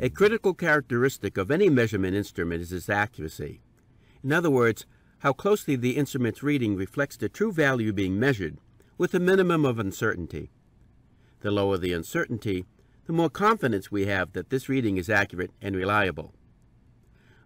A critical characteristic of any measurement instrument is its accuracy. In other words, how closely the instrument's reading reflects the true value being measured with a minimum of uncertainty. The lower the uncertainty, the more confidence we have that this reading is accurate and reliable.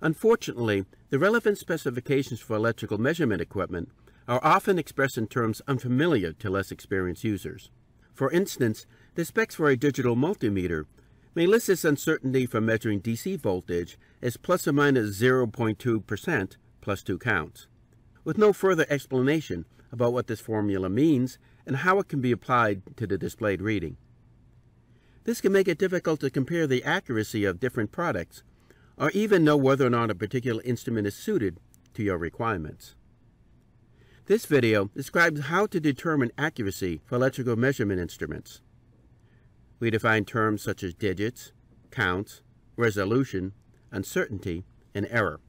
Unfortunately, the relevant specifications for electrical measurement equipment are often expressed in terms unfamiliar to less experienced users. For instance, the specs for a digital multimeter may list its uncertainty for measuring DC voltage as plus or minus 0.2% plus two counts, with no further explanation about what this formula means and how it can be applied to the displayed reading. This can make it difficult to compare the accuracy of different products, or even know whether or not a particular instrument is suited to your requirements. This video describes how to determine accuracy for electrical measurement instruments. We define terms such as digits, counts, resolution, uncertainty, and error.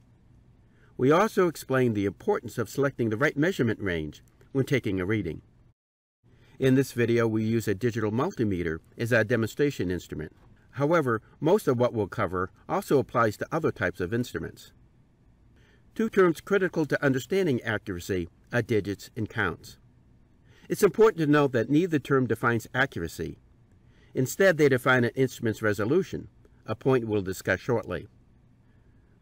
We also explain the importance of selecting the right measurement range when taking a reading. In this video, we use a digital multimeter as our demonstration instrument. However, most of what we'll cover also applies to other types of instruments. Two terms critical to understanding accuracy are digits and counts. It's important to note that neither term defines accuracy. Instead, they define an instrument's resolution, a point we'll discuss shortly.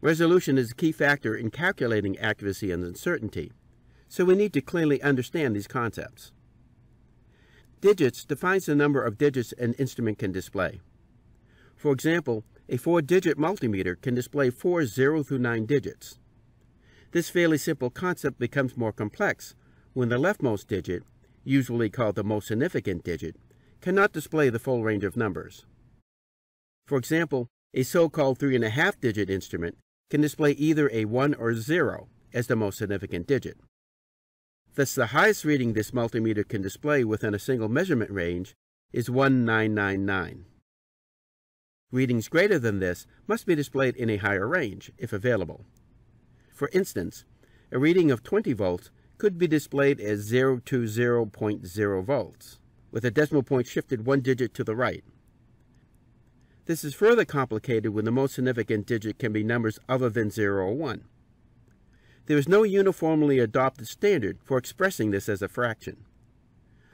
Resolution is a key factor in calculating accuracy and uncertainty, so we need to clearly understand these concepts. Digits defines the number of digits an instrument can display. For example, a four-digit multimeter can display four 0 through 9 digits. This fairly simple concept becomes more complex when the leftmost digit, usually called the most significant digit, cannot display the full range of numbers. For example, a so-called three-and-a-half digit instrument can display either a 1 or 0 as the most significant digit. Thus, the highest reading this multimeter can display within a single measurement range is 1999. Readings greater than this must be displayed in a higher range, if available. For instance, a reading of 20 volts could be displayed as 020.0 volts, with a decimal point shifted one digit to the right. This is further complicated when the most significant digit can be numbers other than 0 or 1. There is no uniformly adopted standard for expressing this as a fraction.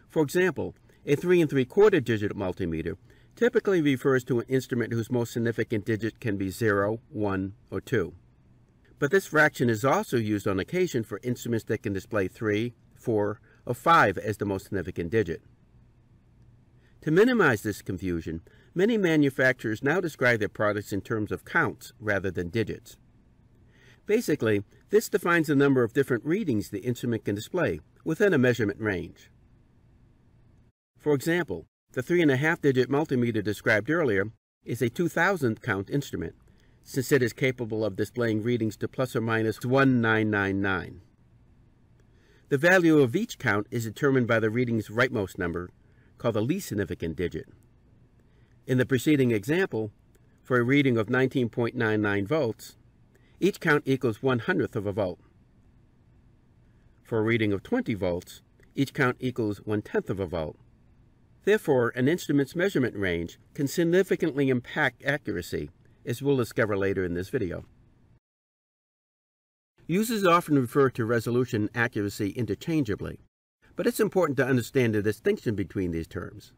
For example, a 3 and 3 quarter digit multimeter typically refers to an instrument whose most significant digit can be 0, 1, or 2. But this fraction is also used on occasion for instruments that can display 3, 4, or 5 as the most significant digit. To minimize this confusion, many manufacturers now describe their products in terms of counts rather than digits. Basically, this defines the number of different readings the instrument can display within a measurement range. For example, the 3.5 digit multimeter described earlier is a 2000 count instrument, since it is capable of displaying readings to plus or minus 1999. The value of each count is determined by the reading's rightmost number, called the least significant digit. In the preceding example, for a reading of 19.99 volts, each count equals one hundredth of a volt. For a reading of 20 volts, each count equals one tenth of a volt. Therefore, an instrument's measurement range can significantly impact accuracy, as we'll discover later in this video. Users often refer to resolution and accuracy interchangeably, but it's important to understand the distinction between these terms.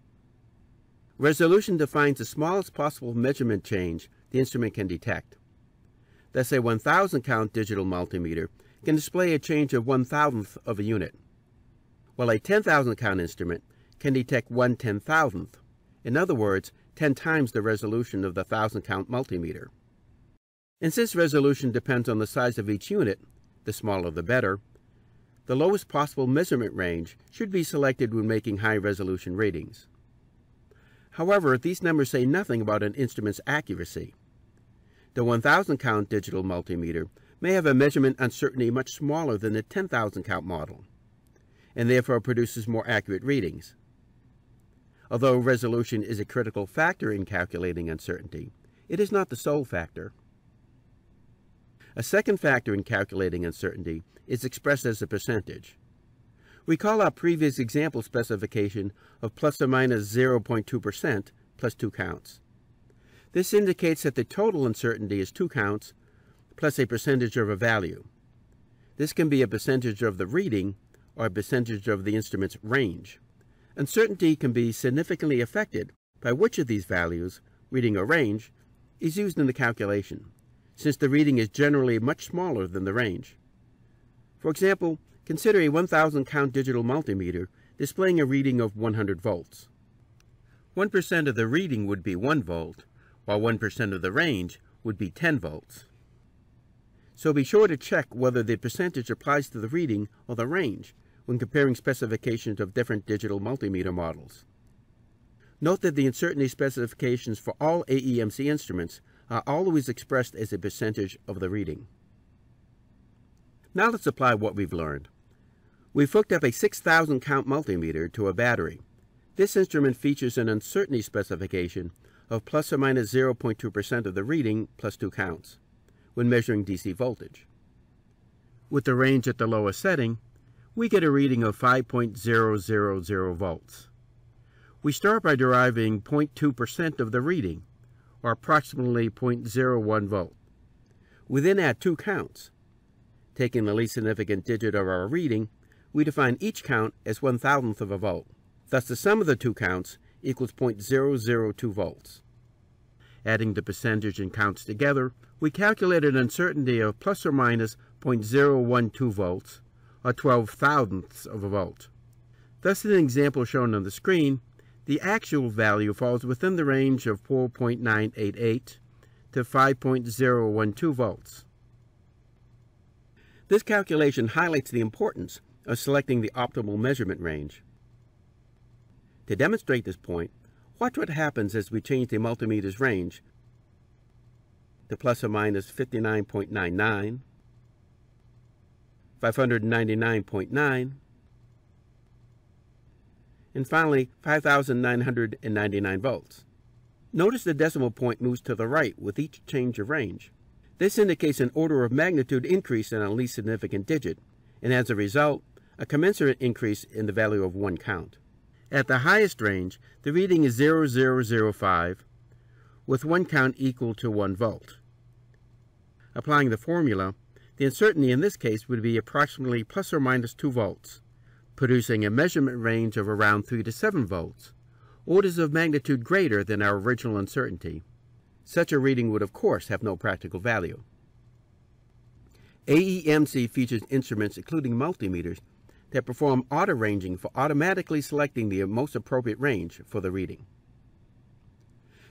Resolution defines the smallest possible measurement change the instrument can detect. Thus, a 1000 count digital multimeter can display a change of one thousandth of a unit, while a 10,000 count instrument can detect one ten thousandth. In other words, 10 times the resolution of the 1000 count multimeter. And since resolution depends on the size of each unit, the smaller the better, the lowest possible measurement range should be selected when making high resolution readings. However, these numbers say nothing about an instrument's accuracy. The 1000 count digital multimeter may have a measurement uncertainty much smaller than the 10,000 count model, and therefore produces more accurate readings. Although resolution is a critical factor in calculating uncertainty, it is not the sole factor. A second factor in calculating uncertainty is expressed as a percentage. We call our previous example specification of plus or minus 0.2% plus two counts. This indicates that the total uncertainty is two counts plus a percentage of a value. This can be a percentage of the reading or a percentage of the instrument's range. Uncertainty can be significantly affected by which of these values, reading or range, is used in the calculation, since the reading is generally much smaller than the range. For example, consider a 1000 count digital multimeter displaying a reading of 100 volts. 1% of the reading would be 1 volt, while 1% of the range would be 10 volts. So be sure to check whether the percentage applies to the reading or the range when comparing specifications of different digital multimeter models. Note that the uncertainty specifications for all AEMC instruments are always expressed as a percentage of the reading. Now let's apply what we've learned. We've hooked up a 6,000 count multimeter to a battery. This instrument features an uncertainty specification of plus or minus 0.2% of the reading plus two counts when measuring DC voltage. With the range at the lowest setting, we get a reading of 5.000 volts. We start by deriving 0.2% of the reading, or approximately 0.01 volt. We then add two counts. Taking the least significant digit of our reading, we define each count as one thousandth of a volt. Thus the sum of the two counts equals 0.002 volts. Adding the percentage and counts together, we calculate an uncertainty of plus or minus 0.012 volts, or 12 thousandths of a volt. Thus in the example shown on the screen, the actual value falls within the range of 4.988 to 5.012 volts. This calculation highlights the importance of selecting the optimal measurement range. To demonstrate this point, watch what happens as we change the multimeter's range to plus or minus 59.99, 599.9, and finally 5,999 volts. Notice the decimal point moves to the right with each change of range. This indicates an order of magnitude increase in a least significant digit, and as a result, a commensurate increase in the value of one count. At the highest range, the reading is 0005, with one count equal to 1 volt. Applying the formula, the uncertainty in this case would be approximately plus or minus 2 volts producing a measurement range of around 3 to 7 volts, orders of magnitude greater than our original uncertainty. Such a reading would of course have no practical value. AEMC features instruments including multimeters that perform auto-ranging for automatically selecting the most appropriate range for the reading.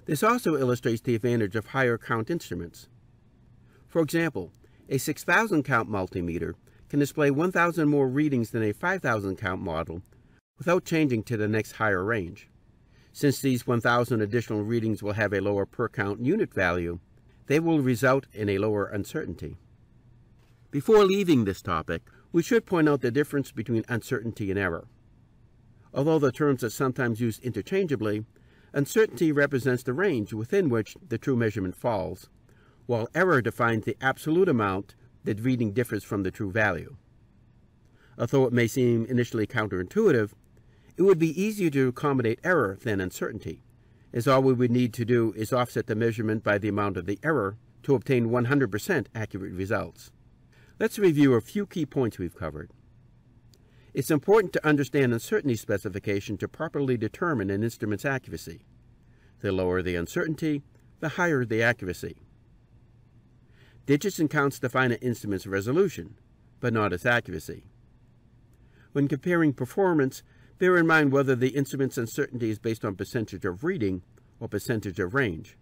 This also illustrates the advantage of higher count instruments. For example, a 6,000 count multimeter can display 1,000 more readings than a 5,000 count model without changing to the next higher range. Since these 1,000 additional readings will have a lower per count unit value, they will result in a lower uncertainty. Before leaving this topic, we should point out the difference between uncertainty and error. Although the terms are sometimes used interchangeably, uncertainty represents the range within which the true measurement falls, while error defines the absolute amount that reading differs from the true value. Although it may seem initially counterintuitive, it would be easier to accommodate error than uncertainty, as all we would need to do is offset the measurement by the amount of the error to obtain 100% accurate results. Let's review a few key points we've covered. It's important to understand uncertainty specification to properly determine an instrument's accuracy. The lower the uncertainty, the higher the accuracy. Digits and counts define an instrument's resolution, but not its accuracy. When comparing performance, bear in mind whether the instrument's uncertainty is based on percentage of reading or percentage of range.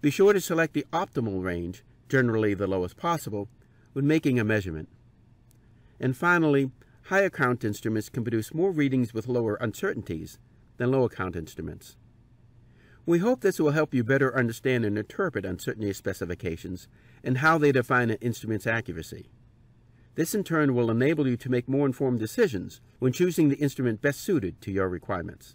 Be sure to select the optimal range, generally the lowest possible, when making a measurement. And finally, higher count instruments can produce more readings with lower uncertainties than lower count instruments. We hope this will help you better understand and interpret uncertainty specifications and how they define an instrument's accuracy. This in turn will enable you to make more informed decisions when choosing the instrument best suited to your requirements.